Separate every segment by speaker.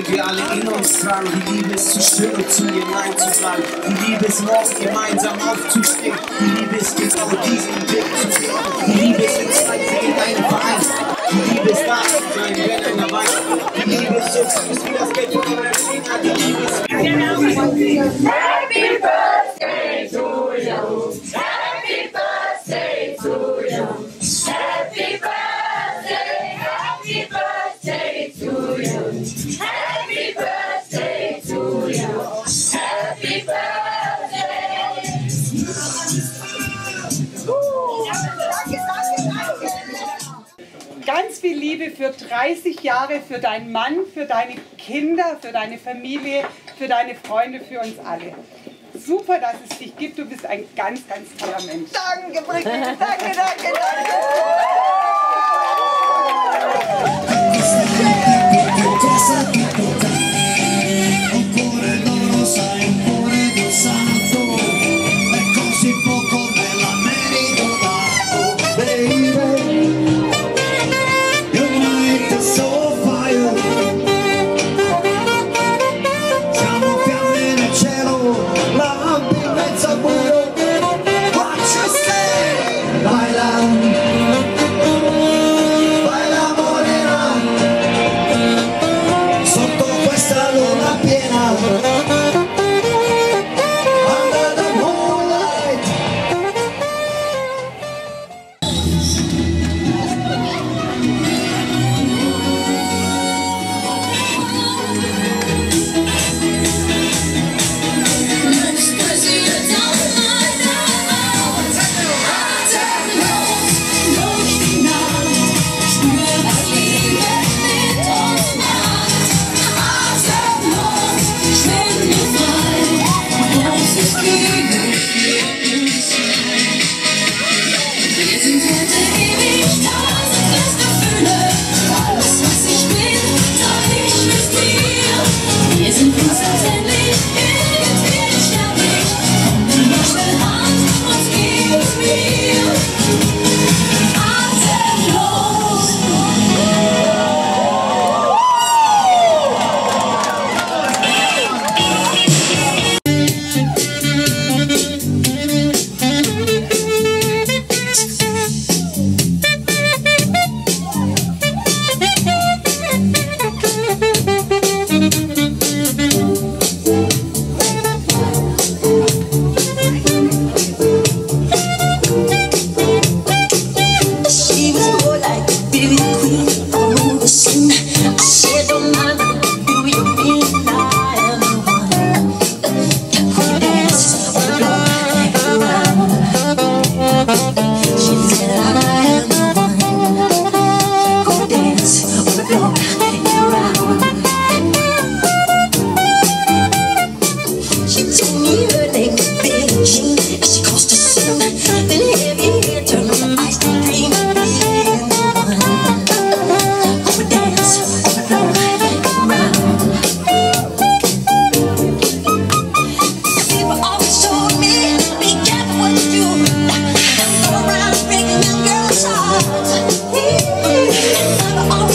Speaker 1: den wir alle in uns tragen. Die Liebe ist zu schön, um zu ihr Nein zu sagen. Die Liebe ist morgens gemeinsam aufzustehen. Die Liebe ist genau diesen Weg zu gehen. Die Liebe ist in zwei in deinem Verein. Die Liebe ist da zu sein, in der weiß. Die Liebe ist so süß wie das Geld von einer China. Die Liebe ist...
Speaker 2: Genau. viel Liebe für 30 Jahre, für deinen Mann, für deine Kinder, für deine Familie, für deine Freunde, für uns alle. Super, dass es dich gibt. Du bist ein ganz, ganz toller Mensch.
Speaker 3: Danke, Brigitte. Danke, danke. danke.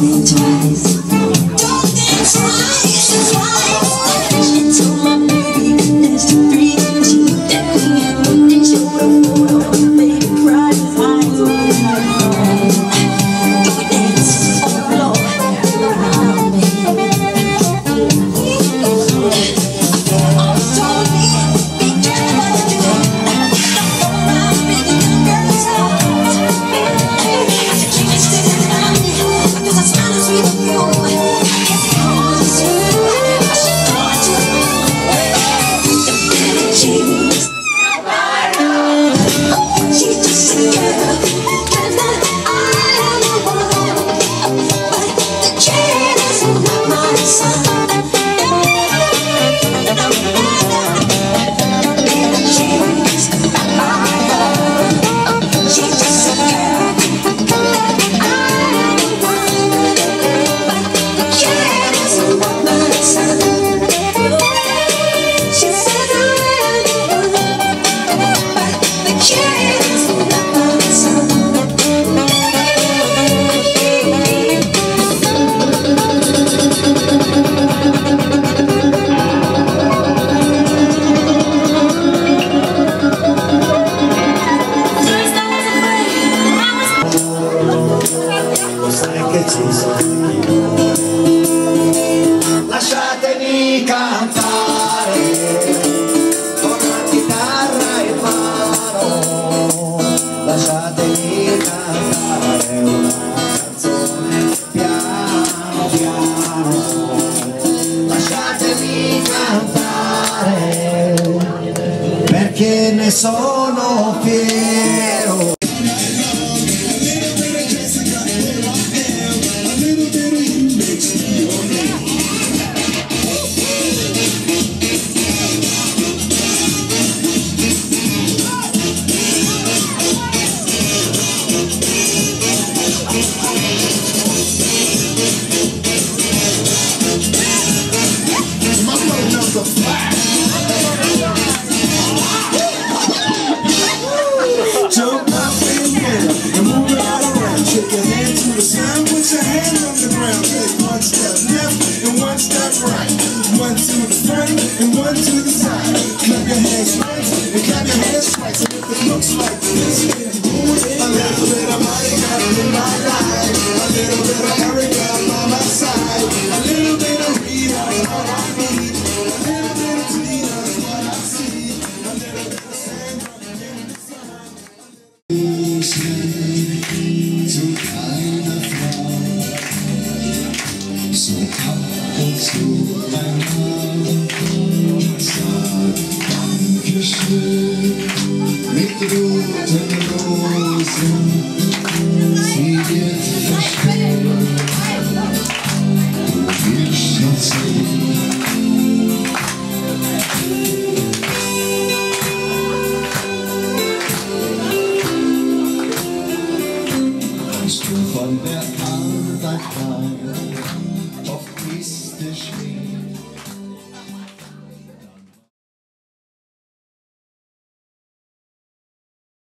Speaker 4: me to. casa canzone piano lasciatemi cantare.
Speaker 5: Perché ne so Let's